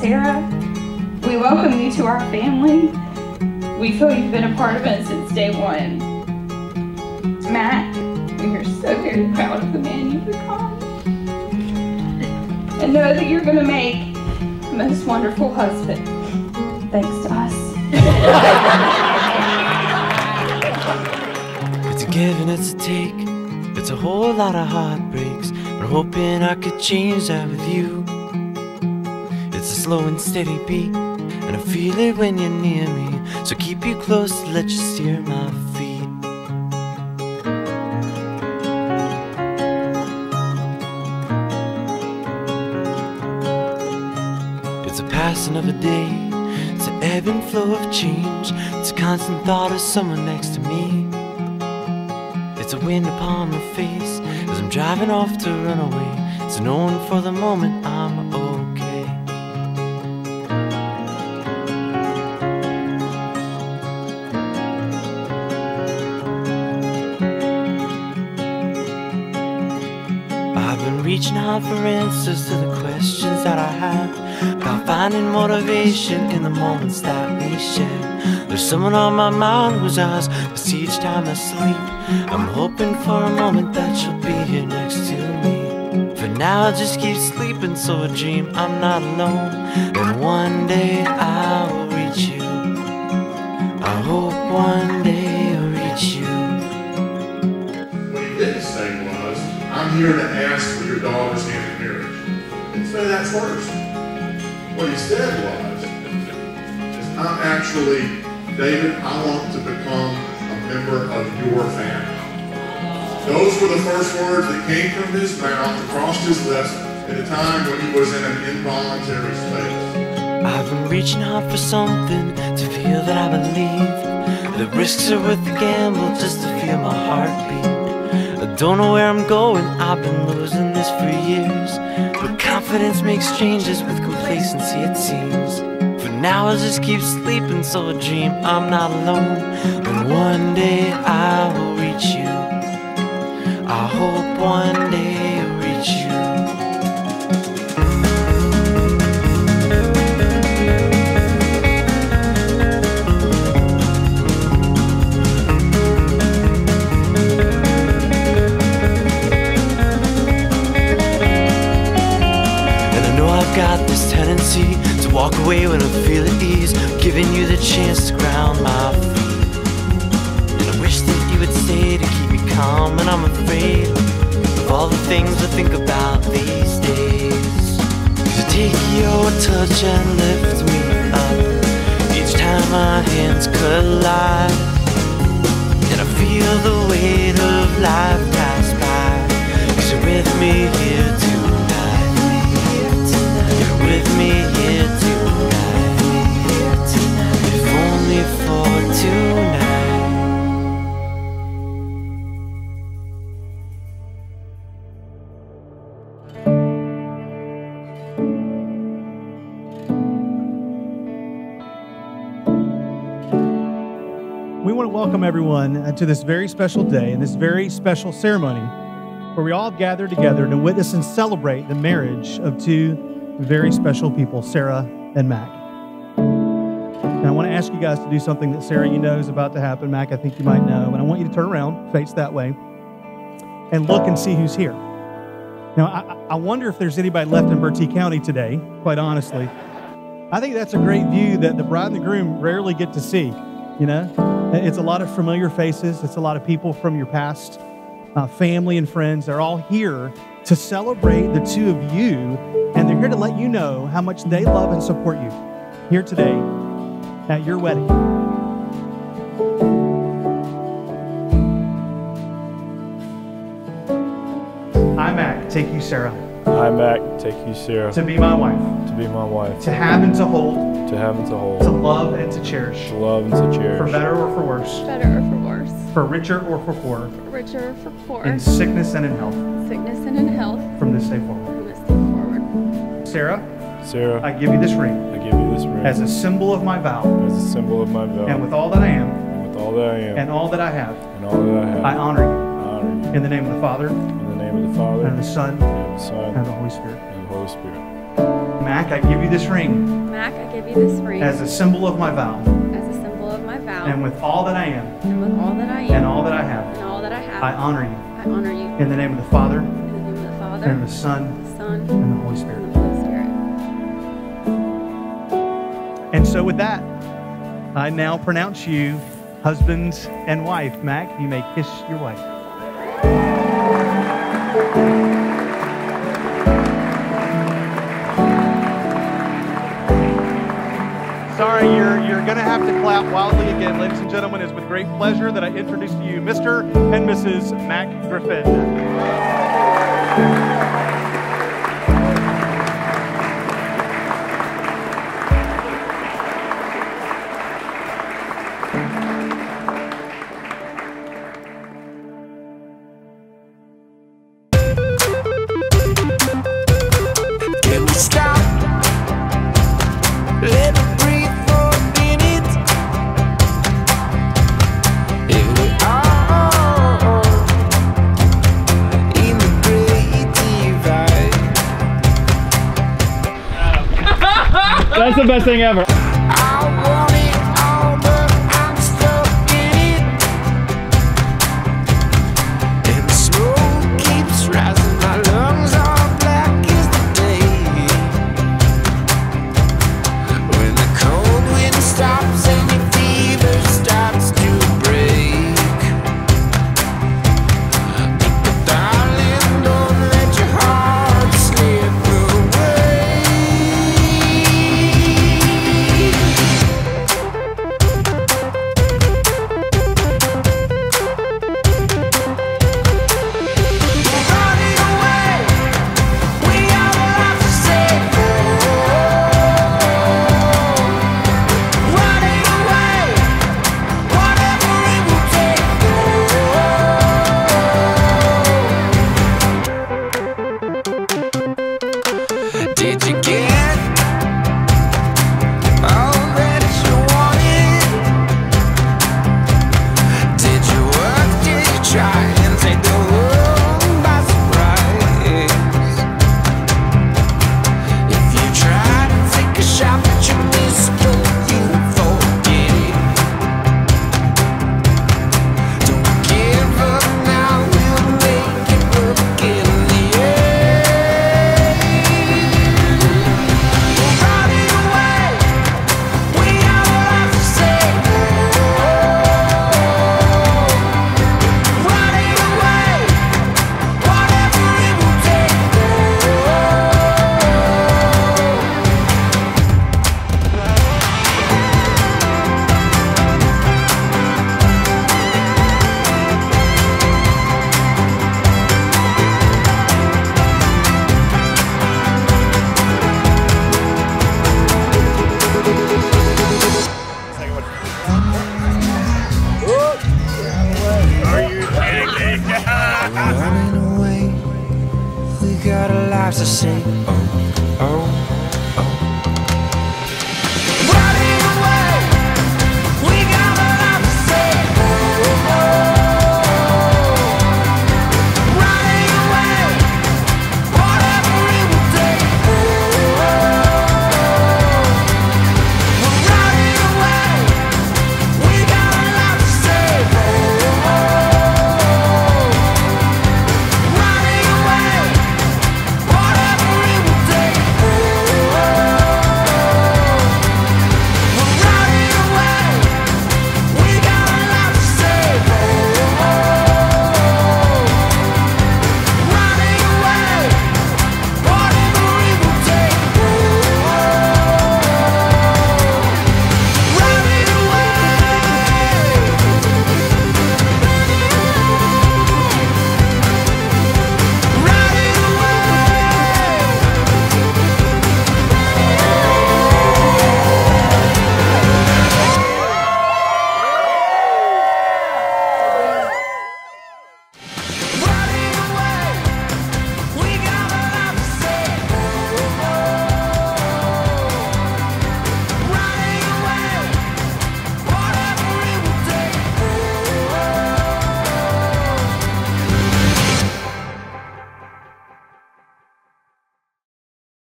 Sarah, we welcome you to our family. We feel you've been a part of it since day one. Matt, we are so very proud of the man you've become. And know that you're going to make the most wonderful husband. Thanks to us. It's a give and it's a take. It's a whole lot of heartbreaks, but hoping I could change that with you. Slow and steady beat, and I feel it when you're near me. So keep you close, to let you steer my feet. It's a passing of a day, it's an ebb and flow of change. It's a constant thought of someone next to me. It's a wind upon my face as I'm driving off to run away. It's knowing for the moment I'm okay. Reaching out for answers to the questions that I have. About finding motivation in the moments that we share. There's someone on my mind whose eyes I see each time I sleep. I'm hoping for a moment that she'll be here next to me. For now, I just keep sleeping, so I dream I'm not alone. And one day I will first. What he said was, is I'm actually, David, I want to become a member of your family. Those were the first words that came from his mouth, across his lips, at a time when he was in an involuntary space. I've been reaching out for something to feel that I believe. The risks are worth the gamble just to feel my heartbeat. Don't know where I'm going, I've been losing this for years. But confidence makes changes with complacency, it seems. For now, I'll just keep sleeping, so I dream I'm not alone. And one day I will reach you. I hope one day chance to ground my feet. And I wish that you would stay to keep me calm, and I'm afraid of all the things I think about these days. To take your touch and lift me up each time our hands collide. And I feel the weight of life welcome everyone uh, to this very special day and this very special ceremony where we all gather together to witness and celebrate the marriage of two very special people, Sarah and Mac. And I want to ask you guys to do something that Sarah, you know, is about to happen. Mac, I think you might know. And I want you to turn around, face that way, and look and see who's here. Now, I, I wonder if there's anybody left in Bertie County today, quite honestly. I think that's a great view that the bride and the groom rarely get to see. You know, it's a lot of familiar faces, it's a lot of people from your past, uh, family and friends. They're all here to celebrate the two of you, and they're here to let you know how much they love and support you here today at your wedding. I'm Mac, take you, Sarah, I, Mac, take you, Sarah, to be my wife, to be my wife, to have and to hold, to have and to hold. to love and to cherish, to love and to cherish, for better or for worse, better or for worse, for richer or for poorer, for richer or for poor, in sickness and in health, sickness and in health, from this day forward. from this day forward. Sarah, Sarah, I give you this ring. I give you this ring. As a symbol of my vow, as a symbol of my vow, and with all that I am. And with all that I am, and all that I have, and all that I have, I honor you. I honor you. In the name of the Father, In the name of the Father, and of the Son, and of the Son, and the Holy Spirit. and the Holy Spirit. Mac, I give you this ring Mac, I give you this ring as a symbol of my vow, as a symbol of my vow. and with all that I am and with all that I am and all that I have, and all that I have, I honor you. I honor you. In the name of the Father, In the name of the Father, and the Son, the Son, and the Holy Spirit. and the Holy Spirit. And so, with that, I now pronounce you husband and wife. Mac, you may kiss your wife. You're, going to have to clap wildly again. Ladies and gentlemen, it's with great pleasure that I introduce to you Mr. and Mrs. Mac Griffin. That's the best thing ever. got a lot to say. Oh, oh.